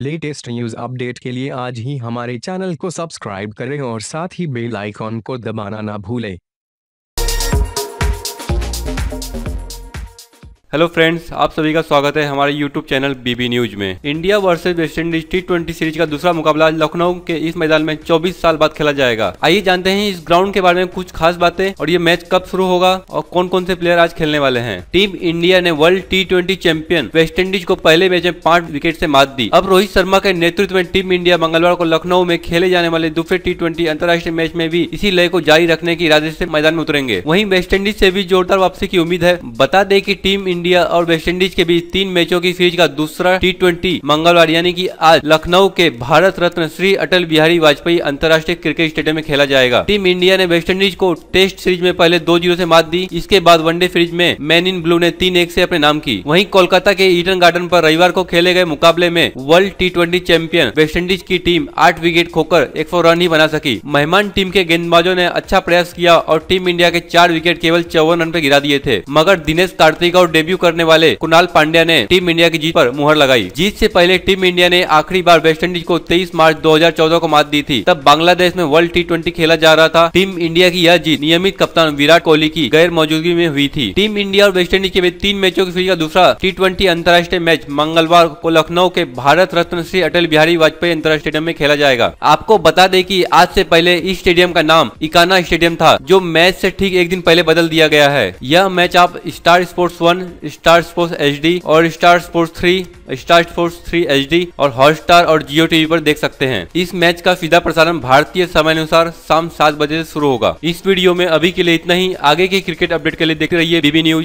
Latest news update के लिए आज ही हमारे चैनल को सब्सक्राइब करें और साथ ही बेल आइकॉन को दबाना ना भूलें। हेलो फ्रेंड्स आप सभी का स्वागत है हमारे यूट्यूब चैनल बीबी न्यूज़ में। India versus West Indies T twenty series का दूसरा मुकाबला लखनऊ के इस मैदान में 24 साल बाद खेला जाएगा। आइए जानते हैं इस ग्राउंड के बारे में कुछ खास बातें और ये मैच कब शुरू होगा और कौन कौन से प्लेयर आज खेलने वाले हैं। टीम इंडिया ने world T twenty champion West Indies को पहले मैच में पाँच विकेट से मात दी। अब रोहित शर्मा के नेतृत्व में टीम इंडिया मंगलवार को लखनऊ में खेले जाने वाले दूसरे टी ट्वेंटी अंतर्राष्ट्रीय मैच में भी इसी लय को जारी रखने के इरादे से मैदान में उतरेंगे। वहीं वेस्ट इंडीज से भी जोरदार वापसी की उम्मीद है। बता दें कि टीम इंडिया और वेस्ट इंडीज के बीच तीन मैचों की सीरीज़ का दूसरा टी मंगलवार, यानी कि आज लखनऊ के भारत रत्न श्री अटल बिहारी वाजपेयी अंतर्राष्ट्रीय क्रिकेट स्टेडियम में खेला जाएगा। टीम इंडिया ने वेस्ट इंडीज को टेस्ट सीरीज़ में पहले दो ज़ीरो ऐसी मात दी। इसके बाद वनडे सीरीज़ में मैन इन ब्लू ने तीन एक ऐसी अपने नाम की। वही कोलकाता के ईडन गार्डन आरोप रविवार को खेले गए मुकाबले में world T twenty champion West Indies की टीम आठ विकेट खोकर एक सौ रन ही बना सकी। मेहमान टीम के गेंदबाजों ने अच्छा प्रयास किया और टीम इंडिया के चार विकेट केवल चौवन रन पर गिरा दिए थे। मगर दिनेश कार्तिक और डेब्यू करने वाले कुणाल पांड्या ने टीम इंडिया की जीत पर मुहर लगाई। जीत से पहले टीम इंडिया ने आखिरी बार वेस्ट इंडीज को 23 मार्च 2014 को मात दी थी। तब बांग्लादेश में वर्ल्ड टी खेला जा रहा था। टीम इंडिया की यह जीत नियमित कप्तान विराट कोहली की गैर मौजूदगी में हुई थी। टीम इंडिया और वेस्ट इंडीज के बीच तीन मैचों की सीरीज़ का दूसरा टी अंतर्राष्ट्रीय मैच मंगलवार को लखनऊ के भारत रत्न श्री अटल बिहारी वाजपेयी अंतर्राष्ट्रीय स्टेडियम में खेला जाएगा। आपको बता दें कि आज से पहले इस स्टेडियम का नाम इकाना स्टेडियम था, जो मैच से ठीक एक दिन पहले बदल दिया गया है। यह मैच आप Star Sports one Star Sports HD और Star Sports three Star Sports three H और हॉटस्टार और जियो टीवी पर देख सकते हैं। इस मैच का सीधा प्रसारण भारतीय समय अनुसार शाम सात बजे से शुरू होगा। इस वीडियो में अभी के लिए इतना ही। आगे के क्रिकेट अपडेट के लिए देखते रहिए बीबी न्यूज़